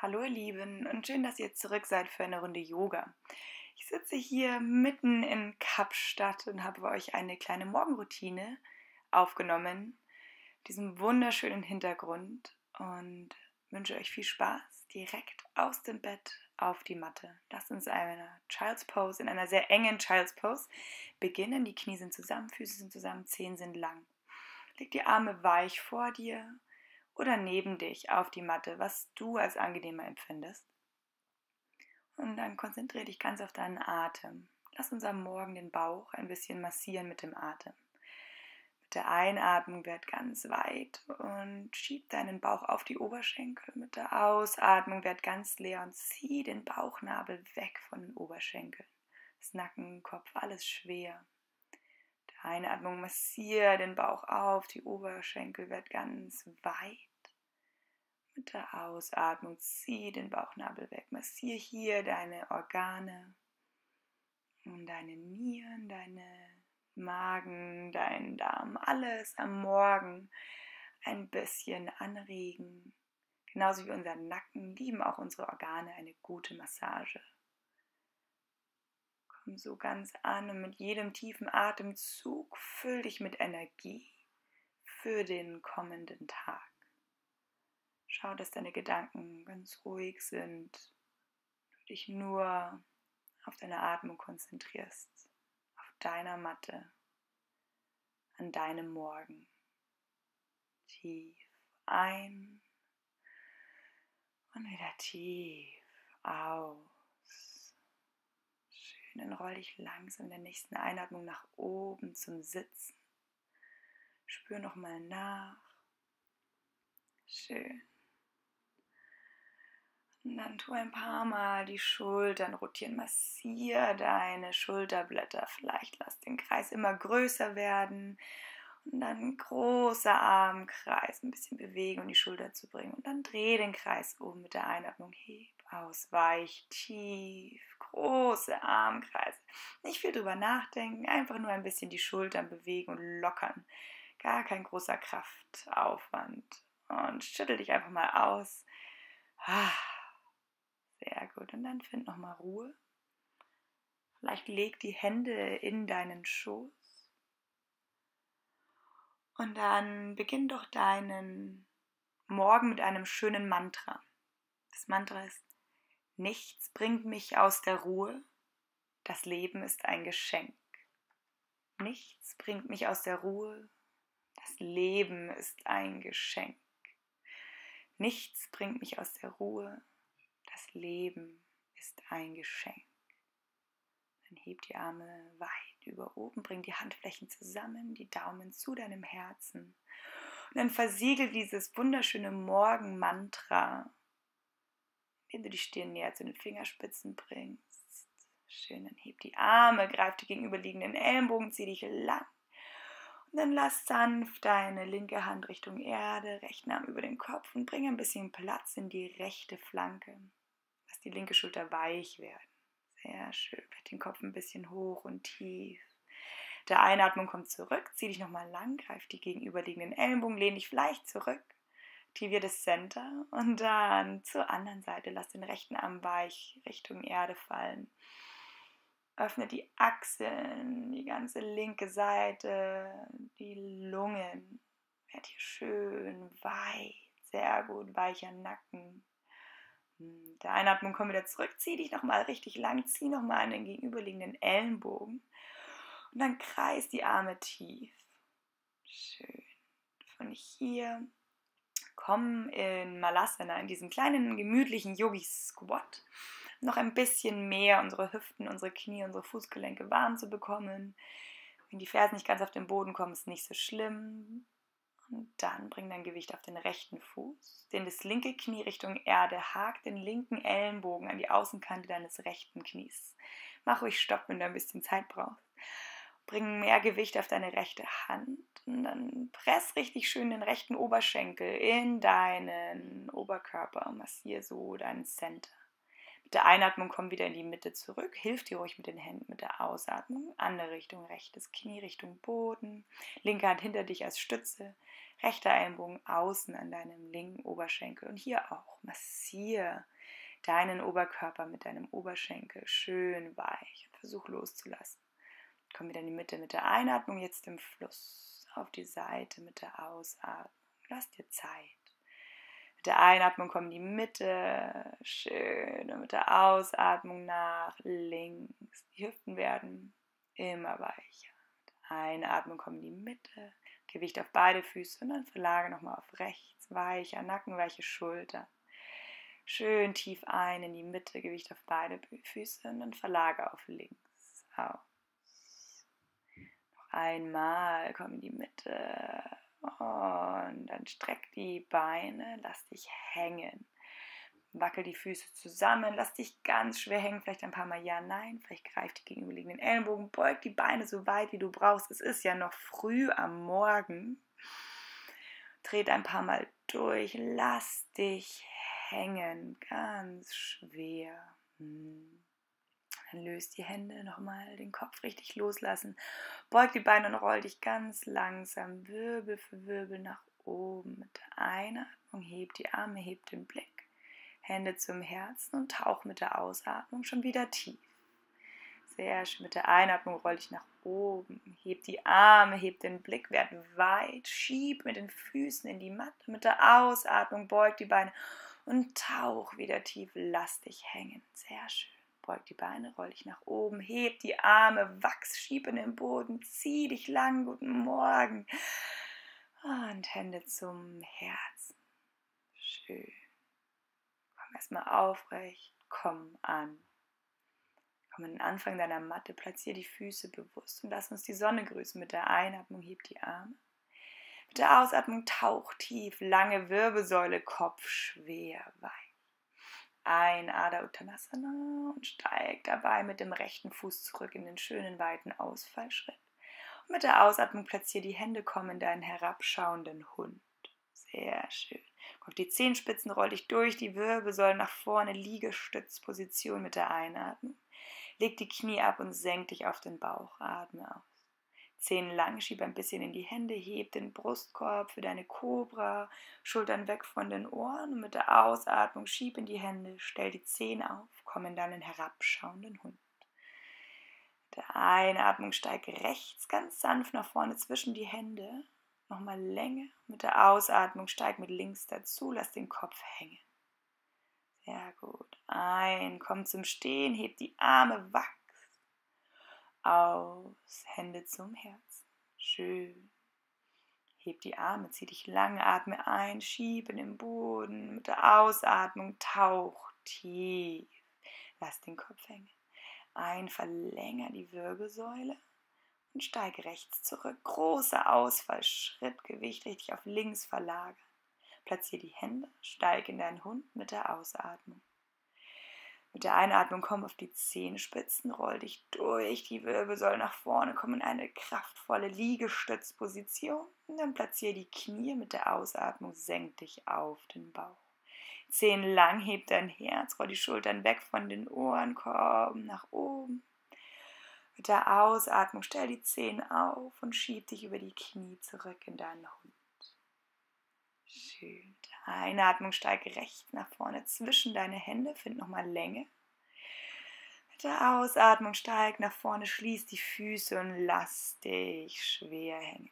Hallo ihr Lieben und schön, dass ihr zurück seid für eine Runde Yoga. Ich sitze hier mitten in Kapstadt und habe euch eine kleine Morgenroutine aufgenommen, diesem wunderschönen Hintergrund und wünsche euch viel Spaß direkt aus dem Bett auf die Matte. Lasst uns eine Child's Pose, in einer sehr engen Child's Pose beginnen. Die Knie sind zusammen, Füße sind zusammen, Zehen sind lang. Leg die Arme weich vor dir oder neben dich auf die Matte, was du als angenehmer empfindest. Und dann konzentriere dich ganz auf deinen Atem. Lass uns am Morgen den Bauch ein bisschen massieren mit dem Atem. Mit der Einatmung werd ganz weit und schieb deinen Bauch auf die Oberschenkel. Mit der Ausatmung werd ganz leer und zieh den Bauchnabel weg von den Oberschenkeln. Das Nacken, Kopf, alles schwer. Der Einatmung massiere den Bauch auf, die Oberschenkel werd ganz weit. Mit der Ausatmung zieh den Bauchnabel weg. Massier hier deine Organe und deine Nieren, deine Magen, deinen Darm, alles am Morgen ein bisschen anregen. Genauso wie unser Nacken lieben auch unsere Organe eine gute Massage. Komm so ganz an und mit jedem tiefen Atemzug füll dich mit Energie für den kommenden Tag. Schau, dass deine Gedanken ganz ruhig sind. Du dich nur auf deine Atmung konzentrierst. Auf deiner Matte. An deinem Morgen. Tief ein. Und wieder tief aus. Schön, dann roll dich langsam in der nächsten Einatmung nach oben zum Sitzen. Spür nochmal nach. Schön. Dann tu ein paar Mal die Schultern rotieren, massier deine Schulterblätter. Vielleicht lass den Kreis immer größer werden. Und dann großer Armkreis, ein bisschen bewegen, um die Schulter zu bringen. Und dann dreh den Kreis um mit der Einatmung. Heb aus, weich, tief, große Armkreise. Nicht viel drüber nachdenken, einfach nur ein bisschen die Schultern bewegen und lockern. Gar kein großer Kraftaufwand. Und schüttel dich einfach mal aus. Ah. Sehr gut. Und dann find nochmal Ruhe. Vielleicht leg die Hände in deinen Schoß. Und dann beginn doch deinen Morgen mit einem schönen Mantra. Das Mantra ist, nichts bringt mich aus der Ruhe, das Leben ist ein Geschenk. Nichts bringt mich aus der Ruhe, das Leben ist ein Geschenk. Nichts bringt mich aus der Ruhe, Leben ist ein Geschenk. Dann heb die Arme weit über oben, bring die Handflächen zusammen, die Daumen zu deinem Herzen. Und dann versiegel dieses wunderschöne Morgenmantra, indem du die Stirn näher zu den Fingerspitzen bringst. Schön, dann heb die Arme, greif die gegenüberliegenden Ellenbogen, zieh dich lang. Und dann lass sanft deine linke Hand Richtung Erde, rechten Arm über den Kopf und bring ein bisschen Platz in die rechte Flanke. Die linke Schulter weich werden. Sehr schön. Bett den Kopf ein bisschen hoch und tief. Der Einatmung kommt zurück. Zieh dich nochmal lang. Greif die gegenüberliegenden Ellenbogen. Lehn dich vielleicht zurück. Aktiviere das Center. Und dann zur anderen Seite. Lass den rechten Arm weich Richtung Erde fallen. Öffne die Achseln, die ganze linke Seite, die Lungen. Werd hier schön weit. Sehr gut. Weicher Nacken. Der Einatmung komm wieder zurück, zieh dich nochmal richtig lang, zieh nochmal an den gegenüberliegenden Ellenbogen und dann kreis die Arme tief. Schön. Von hier komm in Malasana, in diesen kleinen gemütlichen Yogi Squat. Noch ein bisschen mehr unsere Hüften, unsere Knie, unsere Fußgelenke warm zu bekommen. Wenn die Fersen nicht ganz auf den Boden kommen, ist nicht so schlimm. Und dann bring dein Gewicht auf den rechten Fuß, den das linke Knie Richtung Erde, hakt den linken Ellenbogen an die Außenkante deines rechten Knies. Mach ruhig Stopp, wenn du ein bisschen Zeit brauchst. Bring mehr Gewicht auf deine rechte Hand und dann press richtig schön den rechten Oberschenkel in deinen Oberkörper massier so deinen Center. Mit der Einatmung komm wieder in die Mitte zurück. Hilf dir ruhig mit den Händen mit der Ausatmung. Andere Richtung, rechtes Knie Richtung Boden. Linke Hand hinter dich als Stütze. Rechter Ellenbogen außen an deinem linken Oberschenkel. Und hier auch. Massier deinen Oberkörper mit deinem Oberschenkel schön weich. Versuch loszulassen. Komm wieder in die Mitte mit der Einatmung. Jetzt im Fluss. Auf die Seite mit der Ausatmung. Lass dir Zeit. Mit der Einatmung komm in die Mitte, schön. Und mit der Ausatmung nach links. Die Hüften werden immer weicher. Einatmung komm in die Mitte, Gewicht auf beide Füße und dann verlage nochmal auf rechts. Weicher Nacken, weiche Schultern. Schön tief ein in die Mitte, Gewicht auf beide Füße und dann verlage auf links. Aus. Noch einmal, komm in die Mitte und dann streck die Beine, lass dich hängen. Wackel die Füße zusammen, lass dich ganz schwer hängen, vielleicht ein paar Mal ja, nein, vielleicht greif die gegenüberliegenden Ellenbogen, beug die Beine so weit wie du brauchst. Es ist ja noch früh am Morgen. Dreht ein paar Mal durch, lass dich hängen, ganz schwer. Hm. Dann löst die Hände nochmal, den Kopf richtig loslassen. Beug die Beine und roll dich ganz langsam Wirbel für Wirbel nach oben. Mit der Einatmung heb die Arme, heb den Blick. Hände zum Herzen und tauch mit der Ausatmung schon wieder tief. Sehr schön. Mit der Einatmung roll dich nach oben. Heb die Arme, heb den Blick, werd weit. Schieb mit den Füßen in die Matte. Mit der Ausatmung beug die Beine und tauch wieder tief. Lass dich hängen. Sehr schön. Beug die Beine, roll dich nach oben, heb die Arme, wachs, schieb in den Boden, zieh dich lang, guten Morgen. Und Hände zum Herzen. Schön. Komm erstmal aufrecht, komm an. Komm an den Anfang deiner Matte, platziere die Füße bewusst und lass uns die Sonne grüßen. Mit der Einatmung heb die Arme. Mit der Ausatmung tauch tief, lange Wirbelsäule, Kopf schwer, weich ein Ada Uttanasana und steig dabei mit dem rechten Fuß zurück in den schönen weiten Ausfallschritt. Und mit der Ausatmung platziere die Hände, komm in deinen herabschauenden Hund. Sehr schön. Auf die Zehenspitzen roll dich durch die Wirbelsäule nach vorne, Liegestützposition mit der Einatmung. Leg die Knie ab und senk dich auf den Bauch. Atme aus. Zehen lang, schieb ein bisschen in die Hände, heb den Brustkorb für deine Cobra, Schultern weg von den Ohren und mit der Ausatmung schieb in die Hände, stell die Zehen auf, komm in deinen herabschauenden Hund. Mit der Einatmung steig rechts ganz sanft nach vorne zwischen die Hände, nochmal Länge. Mit der Ausatmung steig mit links dazu, lass den Kopf hängen. Sehr gut. Ein, komm zum Stehen, heb die Arme, wach aus, Hände zum Herzen. Schön. Heb die Arme, zieh dich lang, atme ein, schieb in den Boden. Mit der Ausatmung tauch tief. Lass den Kopf hängen. Ein, verlänger die Wirbelsäule und steig rechts zurück. Großer Ausfall, Schritt, Gewicht richtig auf links verlagern. Platziere die Hände, steig in deinen Hund mit der Ausatmung. Mit der Einatmung komm auf die Zehenspitzen, roll dich durch die Wirbelsäule nach vorne, komm in eine kraftvolle Liegestützposition und dann platziere die Knie mit der Ausatmung, senk dich auf den Bauch. Zehen lang, heb dein Herz, roll die Schultern weg von den Ohren, komm nach oben. Mit der Ausatmung stell die Zehen auf und schieb dich über die Knie zurück in deinen Hund. Schön. Einatmung steig rechts nach vorne zwischen deine Hände, find nochmal Länge. Mit der Ausatmung steig nach vorne, schließ die Füße und lass dich schwer hängen.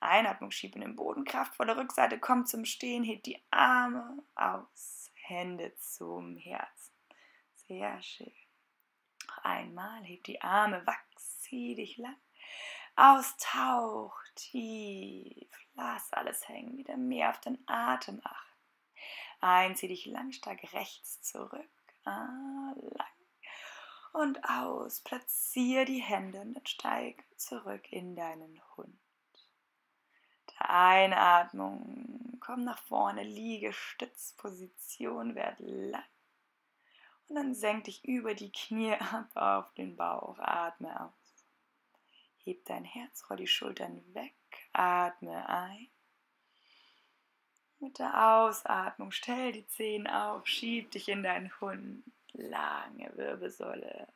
Einatmung schieb in den Boden, kraftvolle Rückseite, komm zum Stehen, heb die Arme aus, Hände zum Herzen. Sehr schön. Noch einmal, heb die Arme, wachs, zieh dich lang. Austauch, tief, lass alles hängen, wieder mehr auf den Atem achten. Ein, zieh dich lang, stark rechts zurück. Ah, lang. Und aus. Platzier die Hände und steig zurück in deinen Hund. Einatmung. Komm nach vorne, liege, Stützposition, werd lang. Und dann senk dich über die Knie ab auf den Bauch. Atme aus. Heb dein Herz, roll die Schultern weg. Atme ein. Mit der Ausatmung stell die Zehen auf, schieb dich in deinen Hund. Lange Wirbelsäule.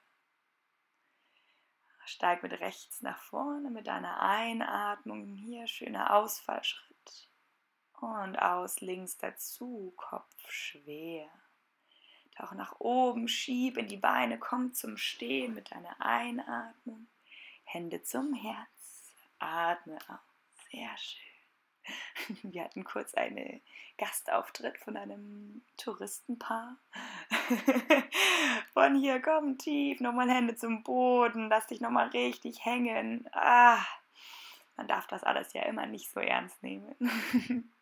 Steig mit rechts nach vorne mit deiner Einatmung. Hier schöner Ausfallschritt. Und aus links dazu, Kopf schwer. Tauch nach oben, schieb in die Beine, komm zum Stehen mit deiner Einatmung. Hände zum Herz, atme aus. Sehr schön. Wir hatten kurz einen Gastauftritt von einem Touristenpaar. Von hier komm tief, nochmal Hände zum Boden, lass dich nochmal richtig hängen. Ah, man darf das alles ja immer nicht so ernst nehmen.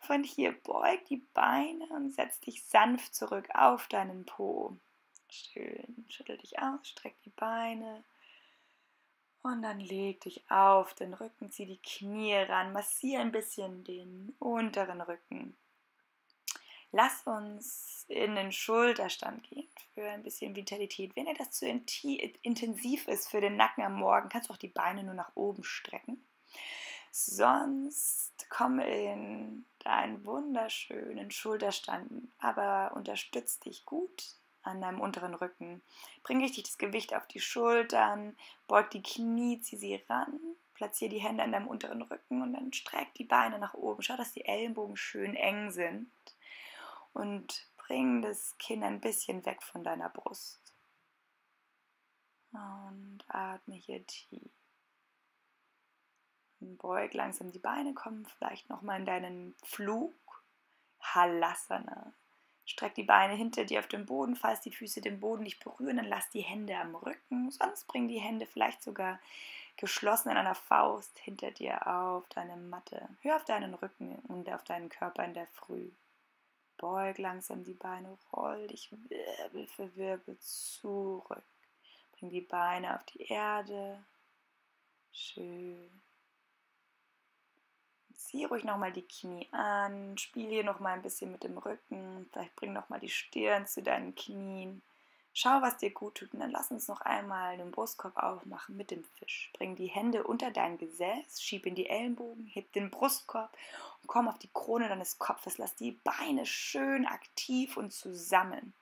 Von hier beug die Beine und setz dich sanft zurück auf deinen Po. Schön, schüttel dich aus, streck die Beine und dann leg dich auf den Rücken, zieh die Knie ran, massiere ein bisschen den unteren Rücken. Lass uns in den Schulterstand gehen für ein bisschen Vitalität. Wenn dir das zu intensiv ist für den Nacken am Morgen, kannst du auch die Beine nur nach oben strecken. Sonst komm in deinen wunderschönen Schulterstand, aber unterstützt dich gut an deinem unteren Rücken. Bring richtig das Gewicht auf die Schultern, beug die Knie, zieh sie ran, platziere die Hände an deinem unteren Rücken und dann streck die Beine nach oben. Schau, dass die Ellenbogen schön eng sind und bring das Kinn ein bisschen weg von deiner Brust. Und atme hier tief. Beug langsam die Beine, komm vielleicht nochmal in deinen Flug. Halasana. Streck die Beine hinter dir auf den Boden, falls die Füße den Boden nicht berühren, dann lass die Hände am Rücken. Sonst bring die Hände vielleicht sogar geschlossen in einer Faust hinter dir auf deine Matte. Hör auf deinen Rücken und auf deinen Körper in der Früh. Beug langsam die Beine, roll dich Wirbel für Wirbel zurück. Bring die Beine auf die Erde. Schön. Zieh ruhig nochmal die Knie an, spiel hier nochmal ein bisschen mit dem Rücken, vielleicht bring nochmal die Stirn zu deinen Knien. Schau, was dir gut tut und dann lass uns noch einmal den Brustkorb aufmachen mit dem Fisch. Bring die Hände unter dein Gesäß, schieb in die Ellenbogen, heb den Brustkorb und komm auf die Krone deines Kopfes. Lass die Beine schön aktiv und zusammen.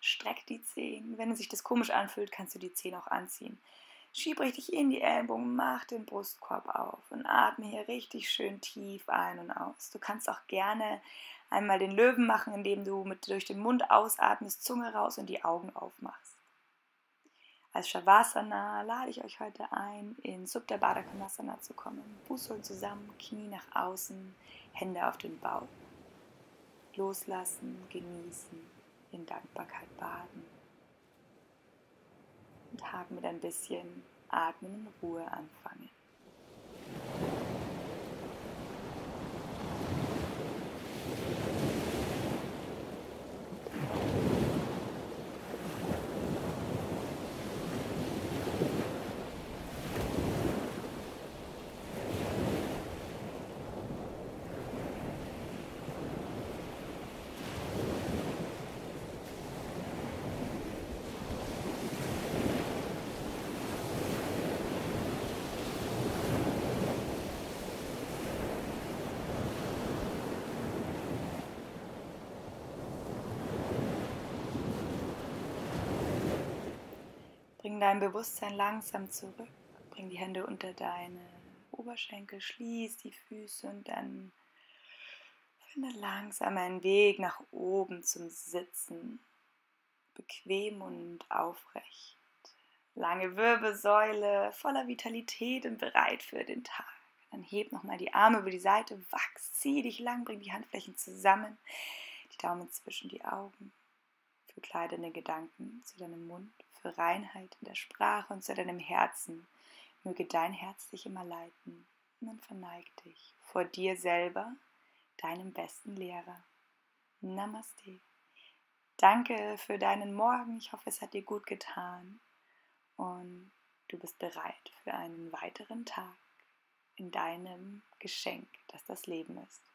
Streck die Zehen. Wenn sich das komisch anfühlt, kannst du die Zehen auch anziehen. Schieb richtig in die Ellbogen, mach den Brustkorb auf und atme hier richtig schön tief ein und aus. Du kannst auch gerne einmal den Löwen machen, indem du mit durch den Mund ausatmest, Zunge raus und die Augen aufmachst. Als Shavasana lade ich euch heute ein, in Subta Baddha Konasana zu kommen. Fußsohlen zusammen, Knie nach außen, Hände auf den Bauch. Loslassen, genießen, in Dankbarkeit baden. Tag mit ein bisschen Atmen in Ruhe anfangen. Bring dein Bewusstsein langsam zurück. Bring die Hände unter deine Oberschenkel, schließ die Füße und dann finde langsam einen Weg nach oben zum Sitzen. Bequem und aufrecht. Lange Wirbelsäule, voller Vitalität und bereit für den Tag. Dann heb nochmal die Arme über die Seite, wachs, zieh dich lang, bring die Handflächen zusammen, die Daumen zwischen die Augen. Für kleidende Gedanken zu deinem Mund für Reinheit in der Sprache und zu deinem Herzen. Möge dein Herz dich immer leiten. Und verneig dich vor dir selber, deinem besten Lehrer. Namaste. Danke für deinen Morgen. Ich hoffe, es hat dir gut getan. Und du bist bereit für einen weiteren Tag in deinem Geschenk, das das Leben ist.